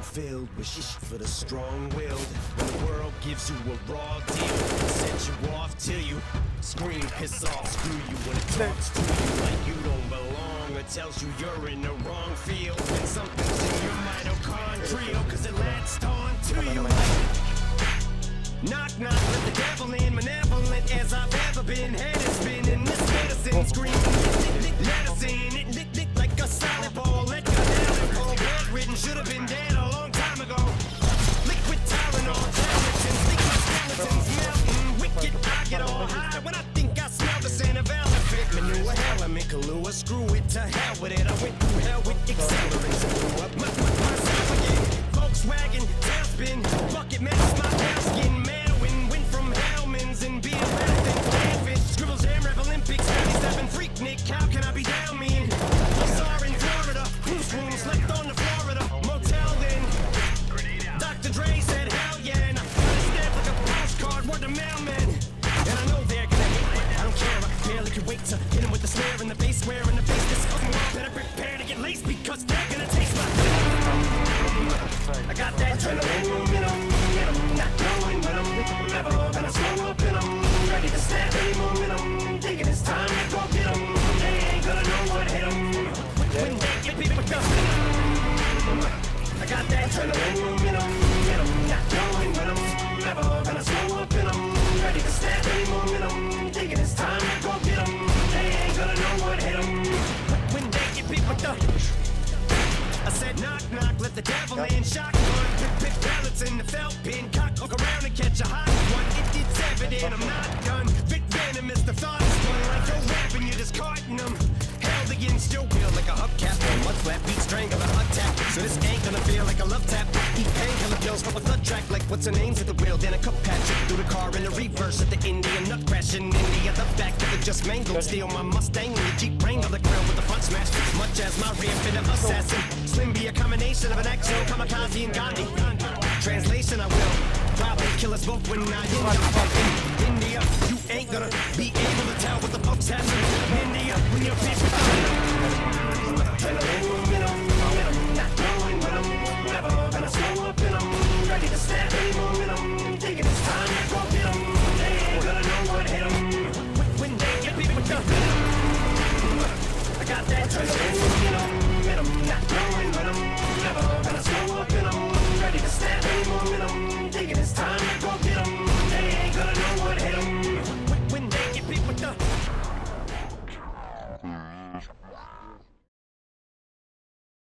filled with shit for the strong-willed. When the world gives you a raw deal, it sets you off till you scream, piss off, screw you when it talks to you like you don't belong or tells you you're in the wrong field. And something's in your mitochondrial, cause it latched on to you Knock, knock, let the devil in, malevolent as I've ever been. Head is spinning, this medicine screams. Kahlua, screw it to hell with it. I went through hell with accelerants and blew up my, my, myself again. Volkswagen, tailspin, bucket mask, my pale skin, Manwin, went from Hellman's and being better than David. Scribble Jam, Rap Olympics, 97 Freaknik, how can I be down mean? I Saw in Florida, Bruce room, slept on the Florida motel then. Dr. Dre said, hell yeah, and I a like a postcard, word to mailman. Barely can wait to hit him with the snare and the bass, swear in the face, this better prepare to get laced because they're gonna taste my I got that adrenaline. Momentum, not knowing when I'm never gonna slow up 'em, ready to snap any they get beat with the I said knock knock, let the devil in. Shotgun, pip pick pellets in the felt pin. Cock look around and catch a hot one. If it's evident, I'm not done. Bit venomous, the thought is fun. Like you're rapping, you're discarding them. Held against your will like a hubcap. A mud flap, beat strangle, a hot tap. So this ain't gonna feel like a love tap. Eat painkiller pills from a thud track. Like what's her name's at the wheel, then a cup patch. Through the car in the reverse at the Indian nut crashing. In the other back the just mangled. Steal my Mustang, the Jeep on the grill with the front smash. Much as my rear fit of assassin. Slim be a combination of an actual kamikaze and Gandhi. Translation, I will probably kill us both when I end up in India. You ain't gonna be able to tell what the fuck's happening in India when you're the